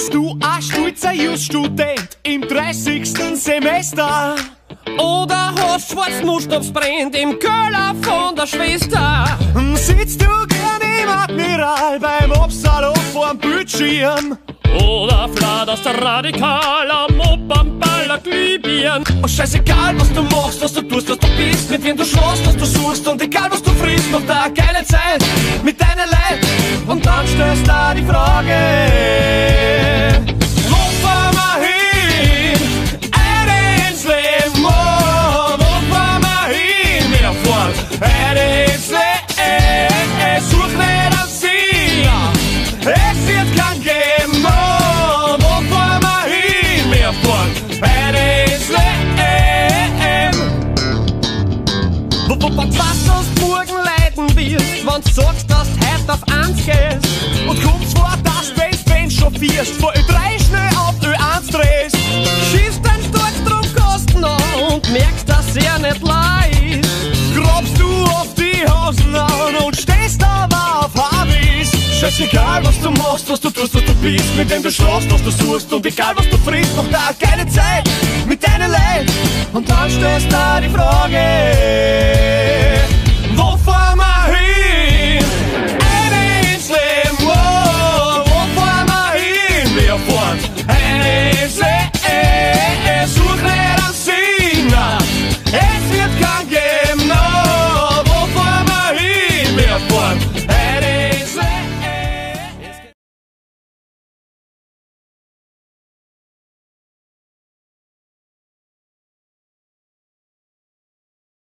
Bist du ein stolzer Just-Student im 30. Semester? Oder hast schwarz brennt im Keller von der Schwester? Sitzt du gern im Admiral beim Absalon vorm Bildschirm? Oder flatterst radikal am Opernball Glühbirn? Oh, scheißegal, was du machst, was du tust, was du bist, mit wem du schlafst, was du suchst und egal, was du frisst, noch da geile Zeit mit deiner Leid. Und dann du da die Frage, du sagst, dass du heute auf eins gehst? Und kommt's vor, dass du wenn's wenn chauffierst, vor Ö3 schnell auf Ö1 drehst. Schießt dein Starkstromkosten an und merkst, dass er nicht leid. Grabst du auf die Hosen an und stehst aber auf Habis. Scheißegal, was du machst, was du tust, was du bist, mit wem du schlafst, was du suchst und egal, was du frisst, noch da keine Zeit mit deiner Leid. Und dann stellst du da die Frage,